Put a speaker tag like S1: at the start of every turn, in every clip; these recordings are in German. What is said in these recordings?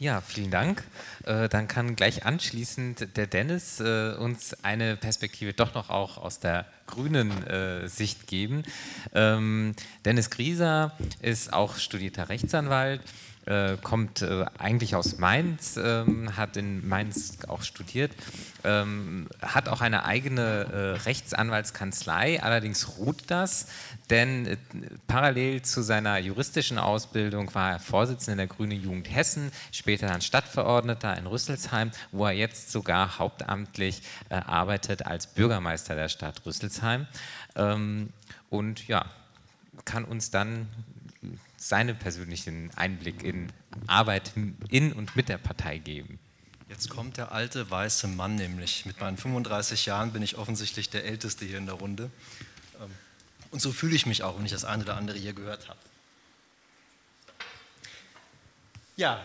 S1: Ja, vielen Dank. Äh, dann kann gleich anschließend der Dennis äh, uns eine Perspektive doch noch auch aus der grünen äh, Sicht geben. Ähm, Dennis Grieser ist auch studierter Rechtsanwalt äh, kommt äh, eigentlich aus Mainz, ähm, hat in Mainz auch studiert, ähm, hat auch eine eigene äh, Rechtsanwaltskanzlei, allerdings ruht das, denn äh, parallel zu seiner juristischen Ausbildung war er Vorsitzender der Grünen Jugend Hessen, später dann Stadtverordneter in Rüsselsheim, wo er jetzt sogar hauptamtlich äh, arbeitet als Bürgermeister der Stadt Rüsselsheim. Ähm, und ja, kann uns dann seinen persönlichen Einblick in Arbeit in und mit der Partei geben.
S2: Jetzt kommt der alte weiße Mann nämlich. Mit meinen 35 Jahren bin ich offensichtlich der Älteste hier in der Runde. Ähm, und so fühle ich mich auch, wenn ich das eine oder andere hier gehört habe. Ja,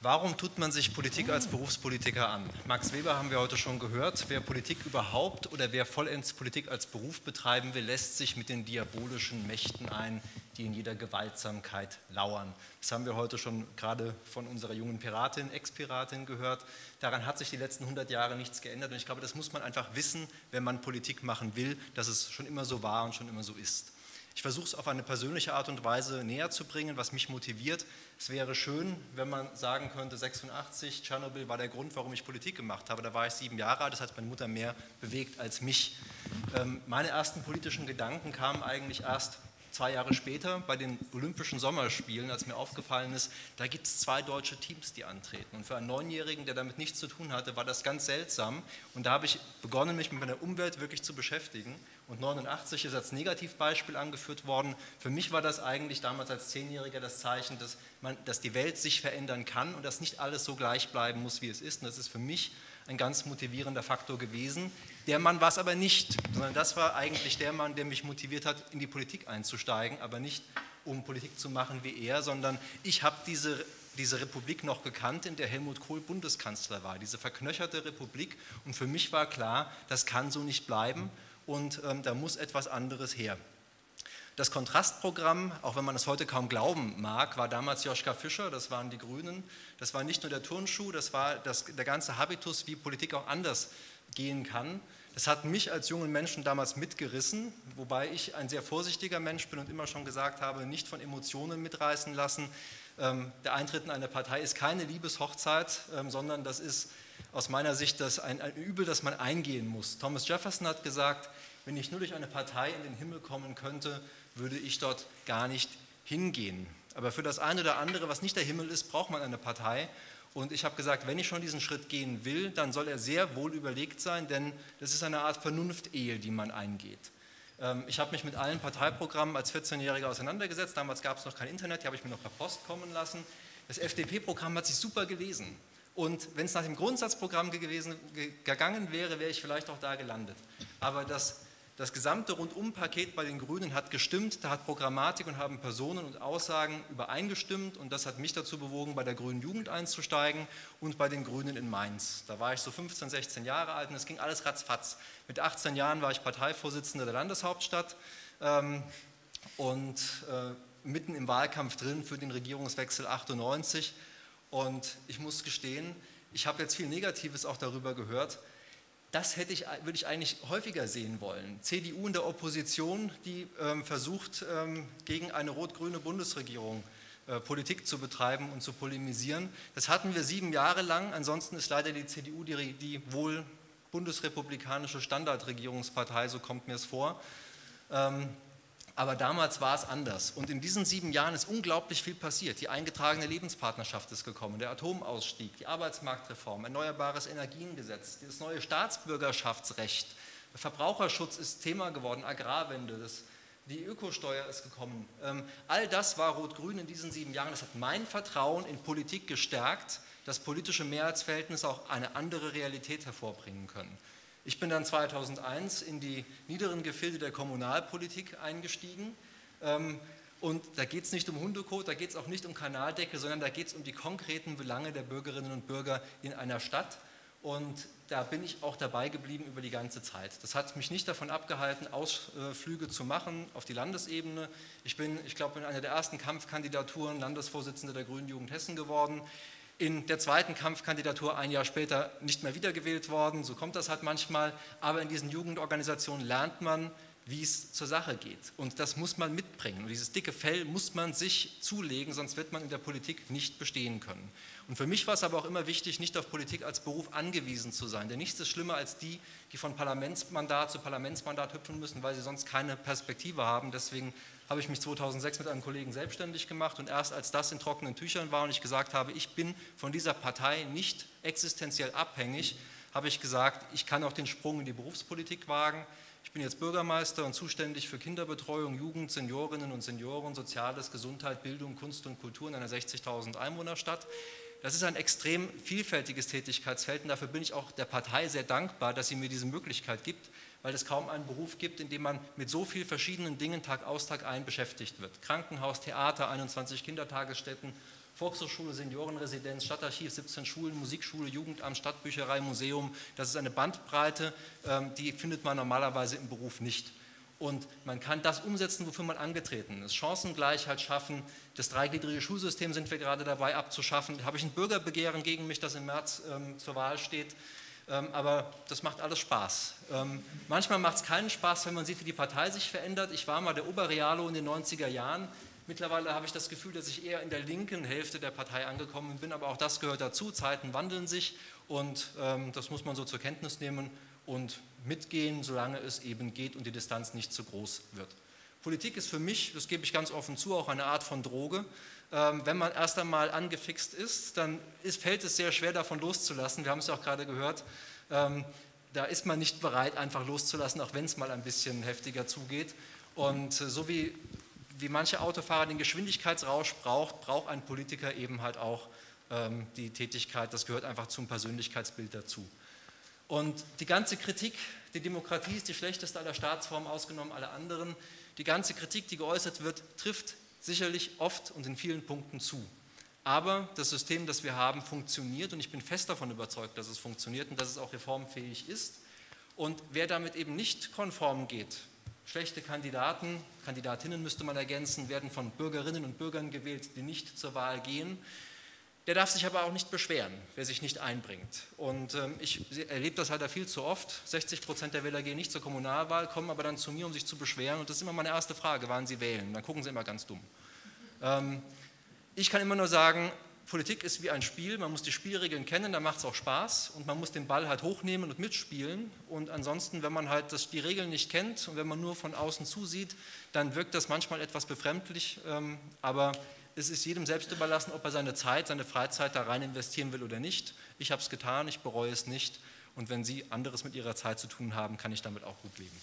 S2: Warum tut man sich Politik als Berufspolitiker an? Max Weber haben wir heute schon gehört. Wer Politik überhaupt oder wer vollends Politik als Beruf betreiben will, lässt sich mit den diabolischen Mächten ein, die in jeder Gewaltsamkeit lauern. Das haben wir heute schon gerade von unserer jungen Piratin, Ex-Piratin gehört. Daran hat sich die letzten 100 Jahre nichts geändert. Und ich glaube, das muss man einfach wissen, wenn man Politik machen will, dass es schon immer so war und schon immer so ist. Ich versuche es auf eine persönliche Art und Weise näher zu bringen, was mich motiviert. Es wäre schön, wenn man sagen könnte, 86, Tschernobyl war der Grund, warum ich Politik gemacht habe. Da war ich sieben Jahre alt, das hat meine Mutter mehr bewegt als mich. Ähm, meine ersten politischen Gedanken kamen eigentlich erst zwei Jahre später bei den Olympischen Sommerspielen, als mir aufgefallen ist, da gibt es zwei deutsche Teams, die antreten. Und für einen Neunjährigen, der damit nichts zu tun hatte, war das ganz seltsam. Und da habe ich begonnen, mich mit meiner Umwelt wirklich zu beschäftigen. Und 89 ist als Negativbeispiel angeführt worden. Für mich war das eigentlich damals als Zehnjähriger das Zeichen, dass, man, dass die Welt sich verändern kann und dass nicht alles so gleich bleiben muss, wie es ist. Und das ist für mich ein ganz motivierender Faktor gewesen. Der Mann war es aber nicht, sondern das war eigentlich der Mann, der mich motiviert hat, in die Politik einzusteigen, aber nicht um Politik zu machen wie er, sondern ich habe diese, diese Republik noch gekannt, in der Helmut Kohl Bundeskanzler war, diese verknöcherte Republik. Und für mich war klar, das kann so nicht bleiben und ähm, da muss etwas anderes her. Das Kontrastprogramm, auch wenn man es heute kaum glauben mag, war damals Joschka Fischer, das waren die Grünen. Das war nicht nur der Turnschuh, das war das, der ganze Habitus, wie Politik auch anders gehen kann. Das hat mich als jungen Menschen damals mitgerissen, wobei ich ein sehr vorsichtiger Mensch bin und immer schon gesagt habe, nicht von Emotionen mitreißen lassen. Ähm, der Eintritt in eine Partei ist keine Liebeshochzeit, ähm, sondern das ist aus meiner Sicht das ein, ein Übel, das man eingehen muss. Thomas Jefferson hat gesagt, wenn ich nur durch eine Partei in den Himmel kommen könnte, würde ich dort gar nicht hingehen. Aber für das eine oder andere, was nicht der Himmel ist, braucht man eine Partei. Und ich habe gesagt, wenn ich schon diesen Schritt gehen will, dann soll er sehr wohl überlegt sein, denn das ist eine Art Vernunftehe, die man eingeht. Ähm, ich habe mich mit allen Parteiprogrammen als 14-Jähriger auseinandergesetzt. Damals gab es noch kein Internet, die habe ich mir noch per Post kommen lassen. Das FDP-Programm hat sich super gelesen. Und wenn es nach dem Grundsatzprogramm gewesen, gegangen wäre, wäre ich vielleicht auch da gelandet. Aber das das gesamte Rundumpaket bei den Grünen hat gestimmt, da hat Programmatik und haben Personen und Aussagen übereingestimmt und das hat mich dazu bewogen, bei der Grünen Jugend einzusteigen und bei den Grünen in Mainz. Da war ich so 15, 16 Jahre alt und es ging alles ratzfatz. Mit 18 Jahren war ich Parteivorsitzender der Landeshauptstadt ähm, und äh, mitten im Wahlkampf drin für den Regierungswechsel 98 und ich muss gestehen, ich habe jetzt viel Negatives auch darüber gehört, das hätte ich, würde ich eigentlich häufiger sehen wollen. CDU in der Opposition, die ähm, versucht, ähm, gegen eine rot-grüne Bundesregierung äh, Politik zu betreiben und zu polemisieren. Das hatten wir sieben Jahre lang. Ansonsten ist leider die CDU die, die wohl bundesrepublikanische Standardregierungspartei, so kommt mir es vor. Ähm, aber damals war es anders. Und in diesen sieben Jahren ist unglaublich viel passiert. Die eingetragene Lebenspartnerschaft ist gekommen, der Atomausstieg, die Arbeitsmarktreform, Erneuerbares Energiengesetz, das neue Staatsbürgerschaftsrecht, Verbraucherschutz ist Thema geworden, Agrarwende, das, die Ökosteuer ist gekommen. Ähm, all das war Rot-Grün in diesen sieben Jahren. Das hat mein Vertrauen in Politik gestärkt, dass politische Mehrheitsverhältnisse auch eine andere Realität hervorbringen können. Ich bin dann 2001 in die niederen Gefilde der Kommunalpolitik eingestiegen. Ähm, und da geht es nicht um Hundekot, da geht es auch nicht um Kanaldecke, sondern da geht es um die konkreten Belange der Bürgerinnen und Bürger in einer Stadt. Und da bin ich auch dabei geblieben über die ganze Zeit. Das hat mich nicht davon abgehalten, Ausflüge zu machen auf die Landesebene. Ich bin, ich glaube, in einer der ersten Kampfkandidaturen Landesvorsitzender der Grünen Jugend Hessen geworden. In der zweiten Kampfkandidatur ein Jahr später nicht mehr wiedergewählt worden. So kommt das halt manchmal. Aber in diesen Jugendorganisationen lernt man, wie es zur Sache geht. Und das muss man mitbringen. Und dieses dicke Fell muss man sich zulegen, sonst wird man in der Politik nicht bestehen können. Und für mich war es aber auch immer wichtig, nicht auf Politik als Beruf angewiesen zu sein. Denn nichts ist schlimmer als die, die von Parlamentsmandat zu Parlamentsmandat hüpfen müssen, weil sie sonst keine Perspektive haben. Deswegen habe ich mich 2006 mit einem Kollegen selbstständig gemacht und erst als das in trockenen Tüchern war und ich gesagt habe, ich bin von dieser Partei nicht existenziell abhängig, habe ich gesagt, ich kann auch den Sprung in die Berufspolitik wagen. Ich bin jetzt Bürgermeister und zuständig für Kinderbetreuung, Jugend, Seniorinnen und Senioren, Soziales, Gesundheit, Bildung, Kunst und Kultur in einer 60.000 Einwohnerstadt. Das ist ein extrem vielfältiges Tätigkeitsfeld und dafür bin ich auch der Partei sehr dankbar, dass sie mir diese Möglichkeit gibt, weil es kaum einen Beruf gibt, in dem man mit so vielen verschiedenen Dingen Tag aus, Tag ein beschäftigt wird. Krankenhaus, Theater, 21 Kindertagesstätten, Volkshochschule, Seniorenresidenz, Stadtarchiv, 17 Schulen, Musikschule, Jugendamt, Stadtbücherei, Museum. Das ist eine Bandbreite, ähm, die findet man normalerweise im Beruf nicht. Und man kann das umsetzen, wofür man angetreten ist. Chancengleichheit schaffen. Das dreigliedrige Schulsystem sind wir gerade dabei abzuschaffen. Da habe ich ein Bürgerbegehren gegen mich, das im März ähm, zur Wahl steht. Ähm, aber das macht alles Spaß. Ähm, manchmal macht es keinen Spaß, wenn man sieht, wie die Partei sich verändert. Ich war mal der Oberrealo in den 90er Jahren. Mittlerweile habe ich das Gefühl, dass ich eher in der linken Hälfte der Partei angekommen bin, aber auch das gehört dazu. Zeiten wandeln sich und ähm, das muss man so zur Kenntnis nehmen und mitgehen, solange es eben geht und die Distanz nicht zu groß wird. Politik ist für mich, das gebe ich ganz offen zu, auch eine Art von Droge. Ähm, wenn man erst einmal angefixt ist, dann ist, fällt es sehr schwer davon loszulassen. Wir haben es ja auch gerade gehört. Ähm, da ist man nicht bereit, einfach loszulassen, auch wenn es mal ein bisschen heftiger zugeht. Und äh, so wie, wie manche Autofahrer den Geschwindigkeitsrausch braucht, braucht ein Politiker eben halt auch ähm, die Tätigkeit. Das gehört einfach zum Persönlichkeitsbild dazu. Und die ganze Kritik, die Demokratie ist die schlechteste aller Staatsformen, ausgenommen alle anderen, die ganze Kritik, die geäußert wird, trifft sicherlich oft und in vielen Punkten zu. Aber das System, das wir haben, funktioniert und ich bin fest davon überzeugt, dass es funktioniert und dass es auch reformfähig ist. Und wer damit eben nicht konform geht, schlechte Kandidaten, Kandidatinnen müsste man ergänzen, werden von Bürgerinnen und Bürgern gewählt, die nicht zur Wahl gehen. Der darf sich aber auch nicht beschweren, wer sich nicht einbringt. Und ähm, ich erlebe das halt viel zu oft. 60 Prozent der Wähler gehen nicht zur Kommunalwahl, kommen aber dann zu mir, um sich zu beschweren. Und das ist immer meine erste Frage, wann sie wählen. Dann gucken sie immer ganz dumm. Ähm, ich kann immer nur sagen, Politik ist wie ein Spiel, man muss die Spielregeln kennen, dann macht es auch Spaß und man muss den Ball halt hochnehmen und mitspielen. Und ansonsten, wenn man halt das, die Regeln nicht kennt und wenn man nur von außen zusieht, dann wirkt das manchmal etwas befremdlich. Ähm, aber es ist jedem selbst überlassen, ob er seine Zeit, seine Freizeit da rein investieren will oder nicht. Ich habe es getan, ich bereue es nicht. Und wenn Sie anderes mit Ihrer Zeit zu tun haben, kann ich damit auch gut leben.